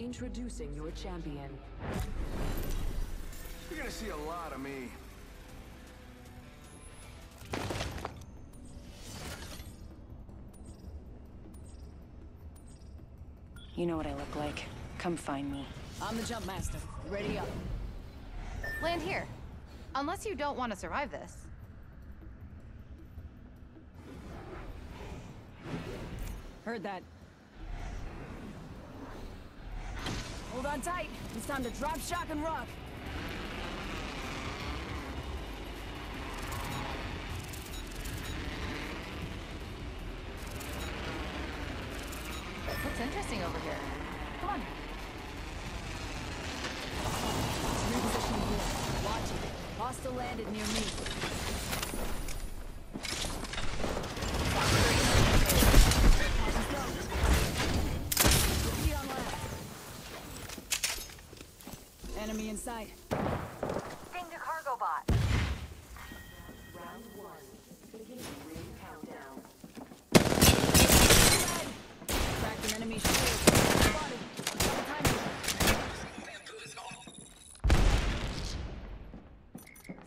Introducing your champion. You're gonna see a lot of me. You know what I look like. Come find me. I'm the jump master. Ready up. Land here. Unless you don't want to survive this. Heard that. Hold on tight. It's time to drop, shock, and rock. Looks interesting over here. Come on. Repositioning here. Watch it. Hostile landed near me.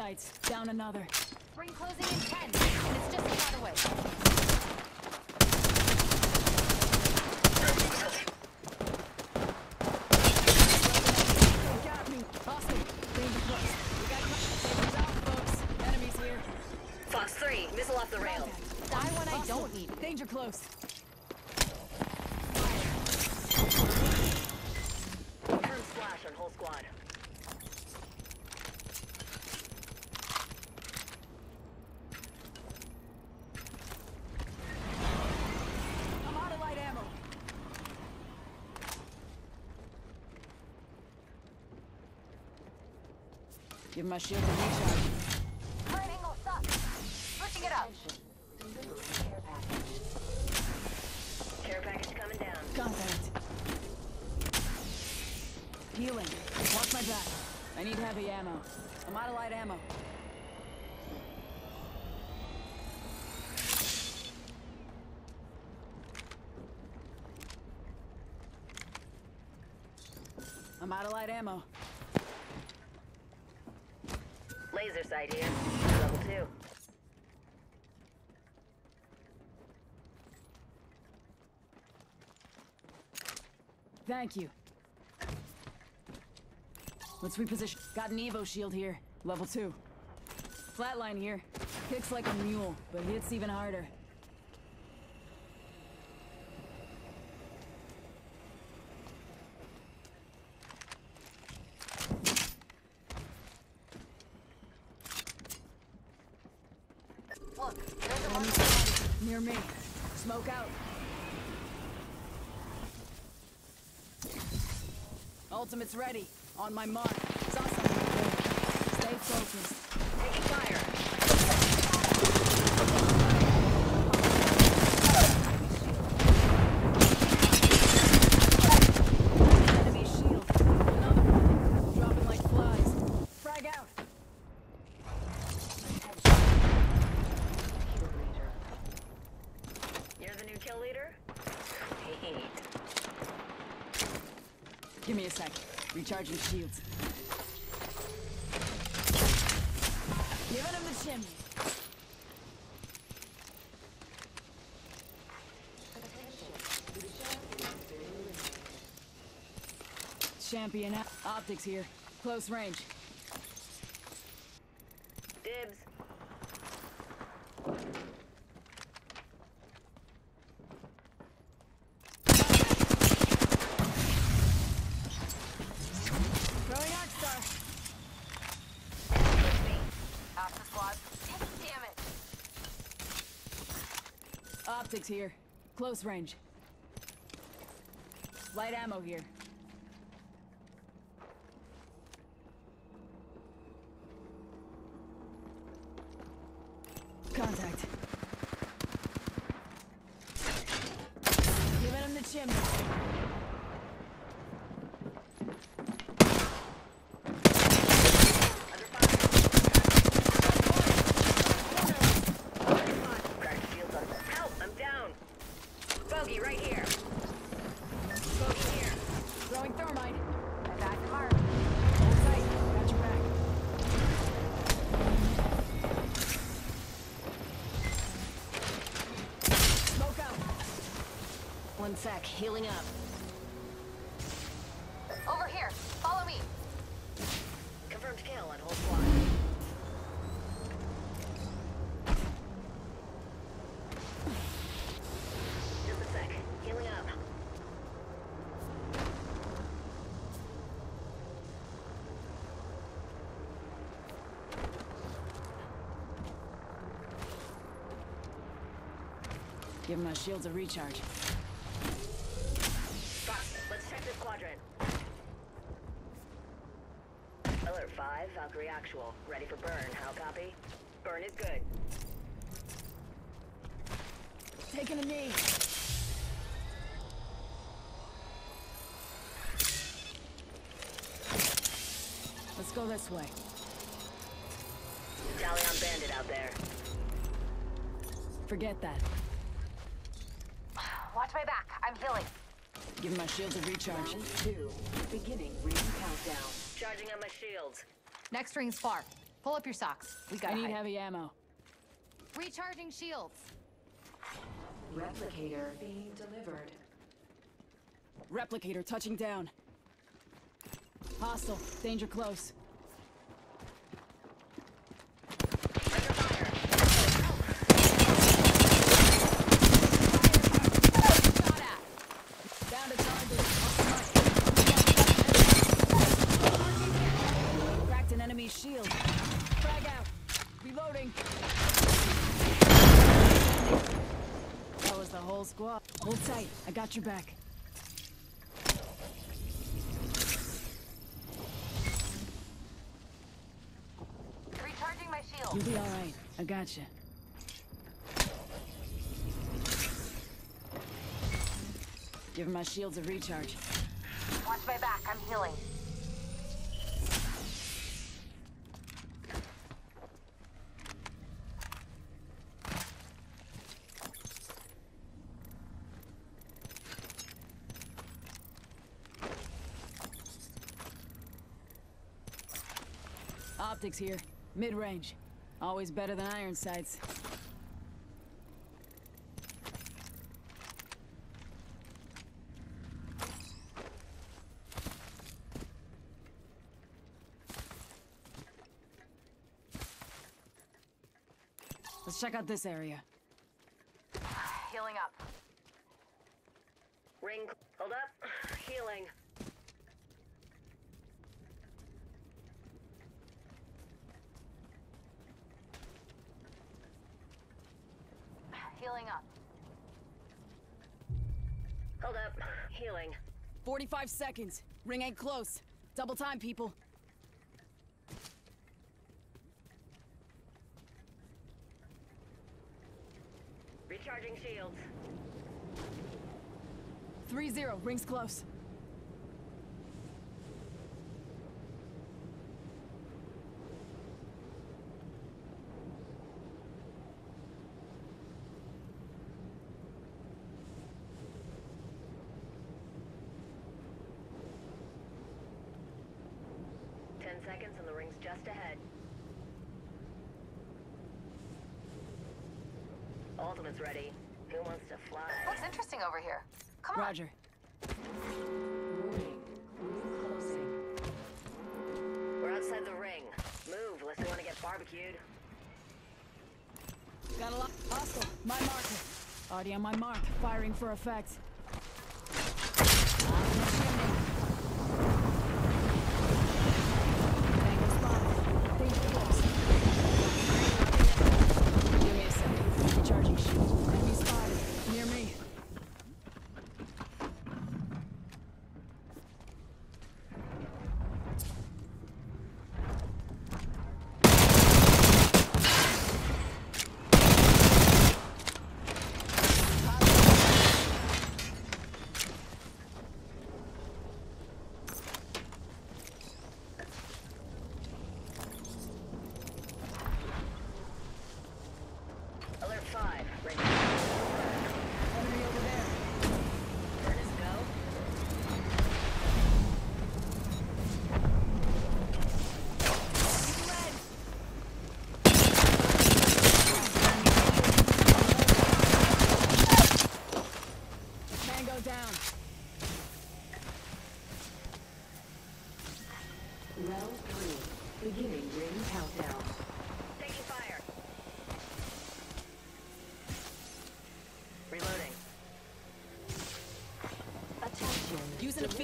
sights. Down another. Ring closing in 10, and it's just a shot away. Got me. Austin, danger close. We got Sabers out, folks. Enemies here. Fox 3, missile off the rail. Die when I don't need it. Danger close. Confirm splash on whole squad. I'm out of light ammo. Give my shield a recharge. Current angle sucks. Switching it up. Care package coming down. Contact. Healing. Watch my back. I need heavy ammo. I'm out of light ammo. I'm out of light ammo. Sight here. Level 2. Thank you. Let's reposition. Got an Evo shield here. Level 2. Flatline here. Kicks like a mule, but hits even harder. Near me. Smoke out. Ultimate's ready. On my mark. Saw something. Stay focused. Taking fire. Enemy shield. Another one. Dropping like flies. Frag out. You're the new kill leader? Sweet. Give me a sec. Recharging shields. Giving him the chimney. Champion optics here. Close range. Dibs. Optics here. close range. Light ammo here. Contact. Giving him the chimney. Under fire. Cracked shields on Help! I'm down. Bogey right here. Bogey here. Throwing thermite. My back mark. Hold tight. Got your back. Smoke out. One sec. Healing up. Over here. Follow me. Confirmed kill on whole squad. Just a sec. Healing up. Give my shields a recharge. Fox, let's check this quadrant. Alert 5, Valkyrie actual. Ready for burn. How copy? Burn is good. Taking a knee. Let's go this way. Tally on bandit out there. Forget that. Watch my back. I'm healing. Give my shields a recharge. two. Beginning ring countdown. Charging on my shields. Next ring's far. Pull up your socks. We got I need hide. heavy ammo. Recharging shields. Replicator being delivered. Replicator touching down. Hostile. Danger close. Under fire. Shot at. Down to target. Cracked an enemy shield. Frag out. Reloading. That was the whole squad. Hold tight. I got your back. Recharging my shield. You'll be alright. I got you. Giving my shields a recharge. Watch my back. I'm healing. Optics here. Mid-range. Always better than iron sights. Let's check out this area. Healing up. Ring. Hold up. Healing. Healing up. Hold up. Healing. 45 seconds. Ring ain't close. Double time, people. Recharging shields. 3-0. Ring's close. Ten seconds and the ring's just ahead. Ultimate's ready. Who wants to fly? Looks interesting over here. Come on. Roger. Warning. Closing. We're outside the ring. Move, unless you want to get barbecued. Got a lot. Hostile. My marker. Already on my mark. Firing for effect. On the chimney. Tango spotted. Danger close. Give me a second. Recharging shield. Enemy spotted. Near me.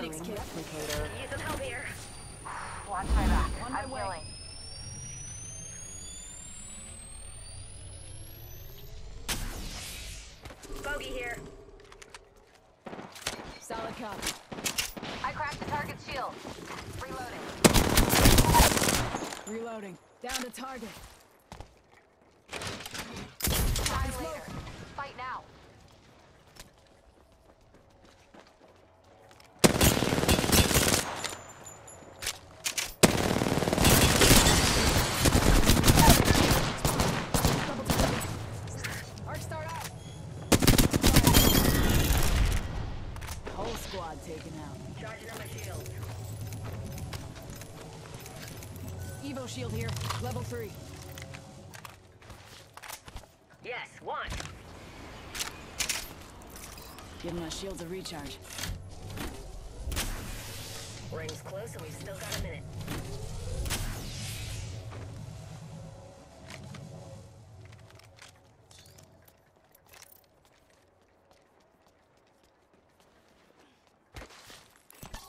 Thanks, kid. replicator. Need some help here. Watch my back. On my I'm way. healing. Bogey here. Solid copy. I cracked the target's shield. Reloading. Reloading. Down to target. Time later. Fight now. Double target. Arc star out. Whole squad taken out. Charging on my shield. Evo shield here. Level three. Yes, one. Giving my shields a recharge. Ring's close and we've still got a minute.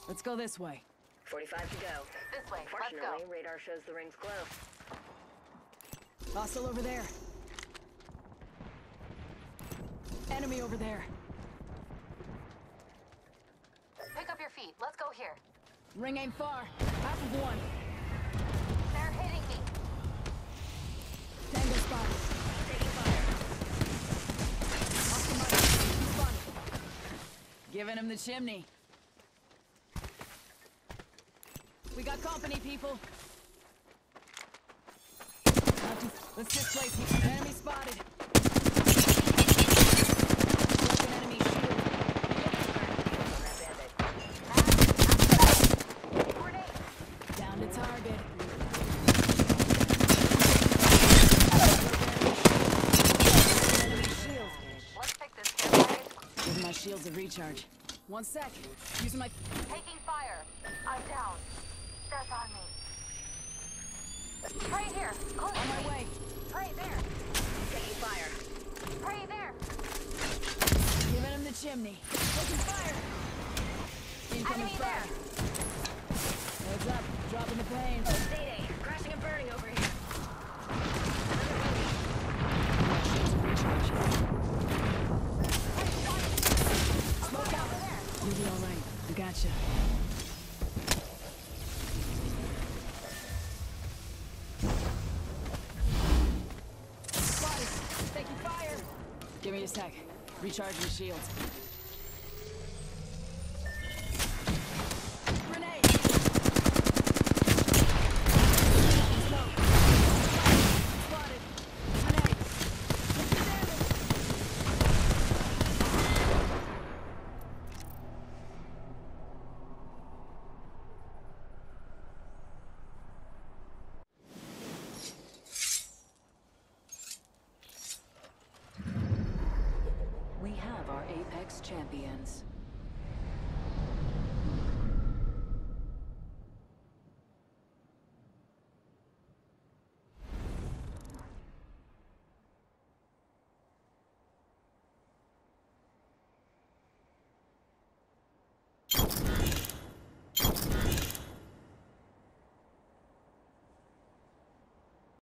Let's go this way. 45 to go. This way. Let's go. Fortunately, radar shows the ring's close. Hostile over there. Enemy over there. Pick up your feet. Let's go here. Ring aim far. Half of one. They're hitting me. Tango spotted. Taking fire. Off the mic. He's spotted. Giving him the chimney. We got company, people. Let's displace. Enemy spotted. Broken enemy shield. On that bandit. Grenade. Down to target. Enemy shield. Let's pick this kid. Giving my shields a recharge. One sec. Using my. Taking fire. I'm down. That's on me. Pray here. Close On my way. Pray there. Taking fire. Pray there. Giving him the chimney. Taking fire. Incoming Enemy fire. Heads up. Dropping the pain. Day Crashing and burning over here. Smoke You'll be alright. I gotcha. Spotted. Taking fire. Give me a sec. Recharging shields. Grenade. Smoke. Spotted. Grenade. Take the damage. We have our Apex champions.